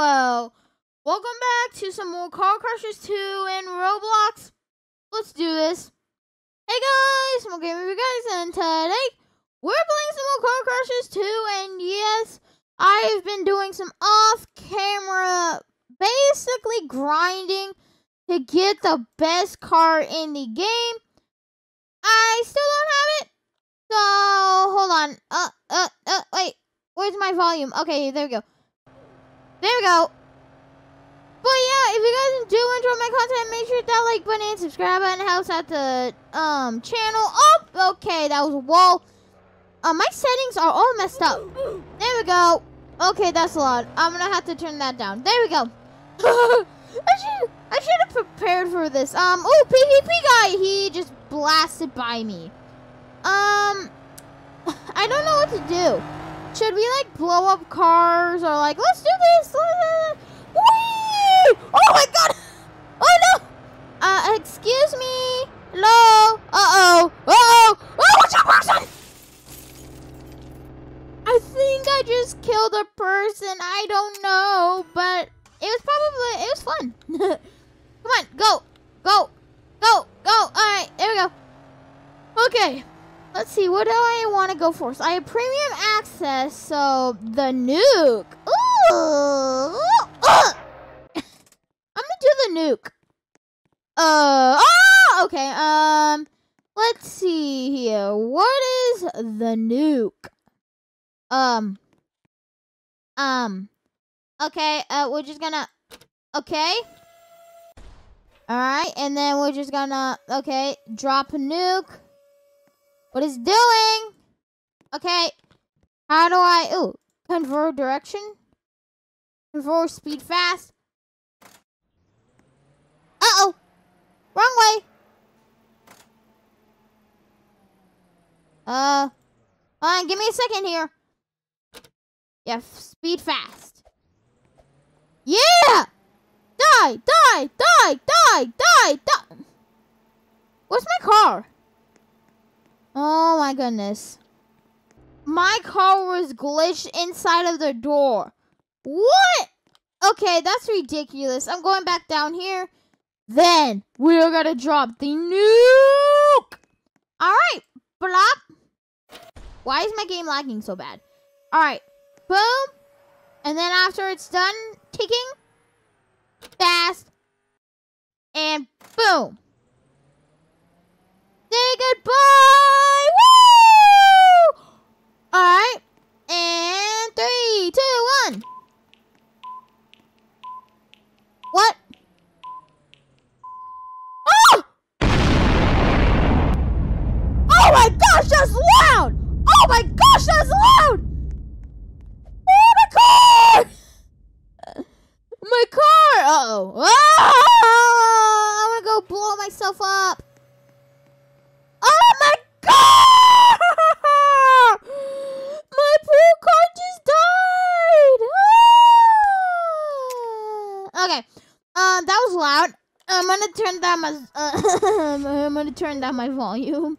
well, welcome back to some more Car Crushers 2 and Roblox. Let's do this. Hey guys, I'm Gamer you guys, and today we're playing some more Car Crushers 2, and yes, I've been doing some off-camera, basically grinding to get the best car in the game. I still don't have it, so hold on. Uh, uh, uh, wait, where's my volume? Okay, there we go. There we go. But yeah, if you guys do enjoy my content, make sure that like button and subscribe button helps out the um channel. Oh, okay, that was a wall. Uh, my settings are all messed up. There we go. Okay, that's a lot. I'm gonna have to turn that down. There we go. I should I should have prepared for this. Um, oh, PvP guy, he just blasted by me. Um, I don't know what to do. Should we like blow up cars or like let's do this? Whee! Oh my god! Oh no! Uh, excuse me. Hello? Uh oh. Uh oh. Oh, what's up, person? I think I just killed a person. I don't know, but it was probably it was fun. Come on, go, go, go, go. All right, there we go. Okay. Let's see, what do I want to go for? So I have premium access, so the nuke. Ooh. I'm gonna do the nuke. Uh, oh, okay, um, let's see here. What is the nuke? Um, um, okay, uh, we're just gonna, okay. Alright, and then we're just gonna, okay, drop a nuke. What is doing? Okay. How do I... Ooh. Convert direction? Convert speed fast? Uh-oh. Wrong way. Uh. Hold on, give me a second here. Yeah, speed fast. Yeah! Die! Die! Die! Die! Die! Die! Where's my car? Oh my goodness. My car was glitched inside of the door. What? Okay, that's ridiculous. I'm going back down here. Then we're gonna drop the nuke. Alright, blop. Why is my game lagging so bad? Alright, boom. And then after it's done ticking, fast, and boom. Say goodbye! Woo! Alright. And three, two, one. What? Oh! Oh my gosh, that's loud! Oh my gosh, that's loud! Oh, my car! My car! Uh-oh. Ah! I want to go blow myself up. Oh my god! My poor car just died. Okay. Um, that was loud. I'm gonna turn down my. Uh, I'm gonna turn down my volume.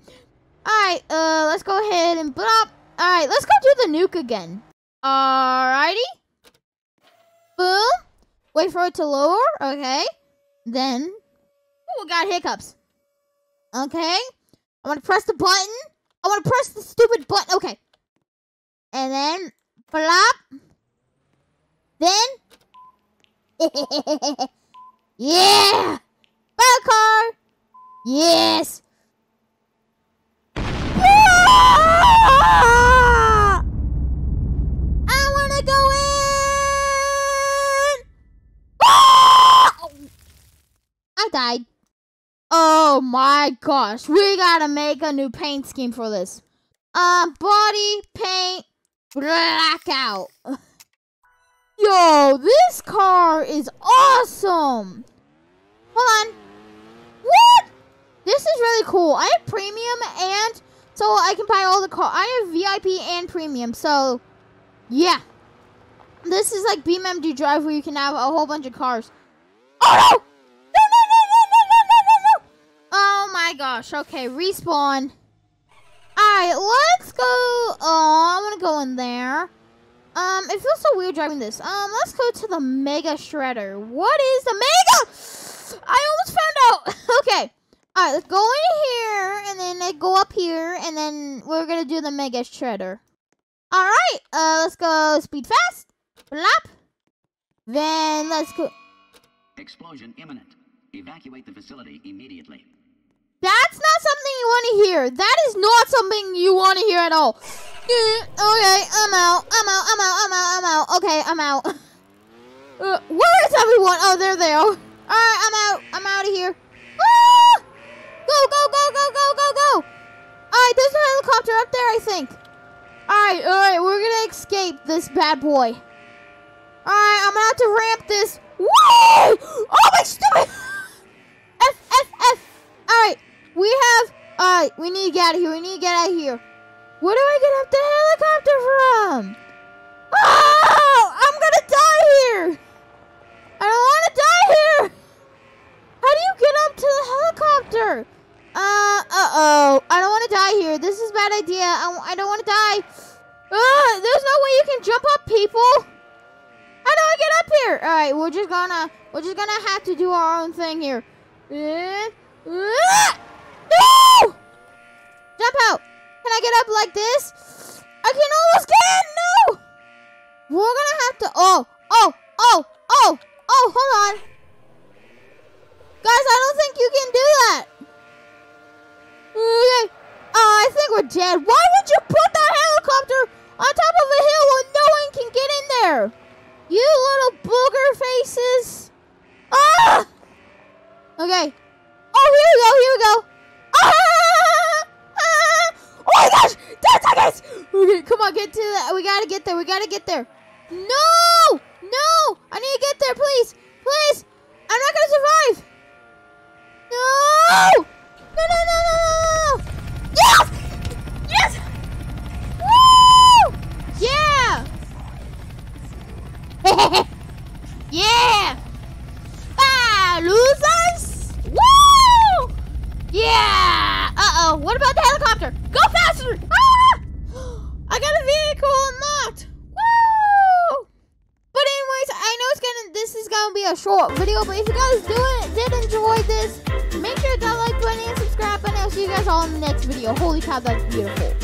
All right. Uh, let's go ahead and blop. All right. Let's go do the nuke again. Alrighty. Boom. Wait for it to lower. Okay. Then. Ooh, got hiccups. Okay. I want to press the button. I want to press the stupid button. Okay. And then, flop. Then. yeah! Bell car! Yes! I want to go in! I died. Oh my gosh, we gotta make a new paint scheme for this. Uh, body paint blackout. Yo, this car is awesome. Hold on. What? This is really cool. I have premium and so I can buy all the car. I have VIP and premium. So, yeah. This is like BeamNG Drive where you can have a whole bunch of cars. Oh no! Gosh. Okay, respawn. Alright, let's go. Oh, I want to go in there. Um, it feels so weird driving this. Um, let's go to the Mega Shredder. What is the Mega? I almost found out. okay. All right, let's go in here and then I go up here and then we're gonna do the Mega Shredder. All right. Uh, let's go speed fast. Blap. Then let's go. Explosion imminent. Evacuate the facility immediately. That's not something you want to hear. That is not something you want to hear at all. okay, I'm out. I'm out. I'm out. I'm out. I'm out. Okay, I'm out. Uh, where is everyone? Oh, there they are. All right, I'm out. I'm out of here. Ah! Go, go, go, go, go, go, go. All right, there's a helicopter up there, I think. All right, all right, we're gonna escape this bad boy. All right, I'm gonna have to ramp this. Whoa! Oh my stupid! We have. All right, we need to get out of here. We need to get out of here. Where do I get up the helicopter from? Oh, I'm gonna die here. I don't want to die here. How do you get up to the helicopter? Uh, uh-oh. I don't want to die here. This is bad idea. I, I don't want to die. Uh, there's no way you can jump up, people. How do I get up here? All right, we're just gonna, we're just gonna have to do our own thing here. Uh, uh, no! Jump out. Can I get up like this? I can almost get No! We're gonna have to, oh, oh, oh, oh, oh, hold on. Guys, I don't think you can do that. Okay. Oh, I think we're dead. Why Come on, get to that. We gotta get there. We gotta get there. No! No! I need to get there, please. Please. I'm not gonna survive. No! No, no, no, no, no! Yes! Yes! Woo! Yeah! yeah! Ah, losers! Woo! Yeah! Uh-oh, what about the helicopter? Go faster! Ah! I got a vehicle unlocked! Woo! But anyways, I know it's gonna this is gonna be a short video, but if you guys do it did enjoy this, make sure to like button and subscribe button. I'll see you guys all in the next video. Holy cow, that's beautiful.